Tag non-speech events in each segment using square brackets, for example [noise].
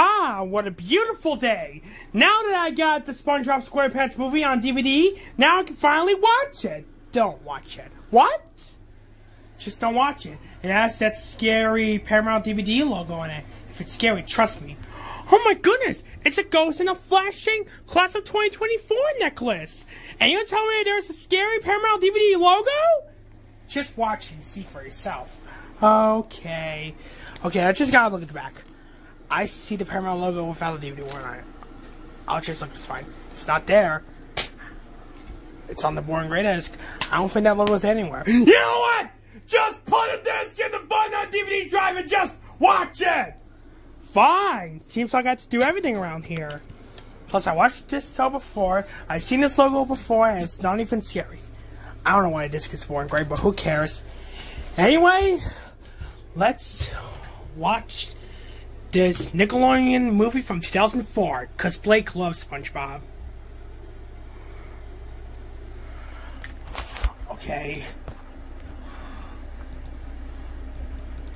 Ha! What a beautiful day! Now that I got the SpongeBob SquarePants movie on DVD, now I can finally watch it. Don't watch it. What? Just don't watch it. It has that scary Paramount DVD logo on it. If it's scary, trust me. Oh my goodness! It's a ghost in a flashing class of 2024 necklace! And you're telling me there's a scary Paramount DVD logo? Just watch and see for yourself. Okay. Okay, I just gotta look at the back. I see the Paramount logo without the DVD one on it. I'll just look, it's fine. It's not there. It's on the boring gray disc. I don't think that logo's anywhere. [gasps] You know what? Just put a disc in the button on DVD drive and just watch it! Fine. Seems like I have to do everything around here. Plus, I watched this show before. I've seen this logo before, and it's not even scary. I don't know why this disc is boring gray, but who cares? Anyway, let's watch this Nickelodeon movie from 2004, because Blake loves SpongeBob. Okay.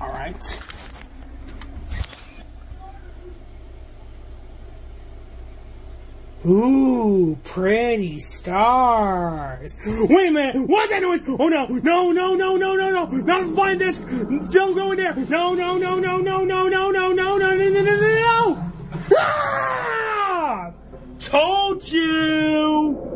Alright. Ooh, pretty stars. Wait a minute, what's that noise? Oh no, no, no, no, no, no, no, not a find disc! Don't go in there. No, no, no, no, no, no, no, no. told you!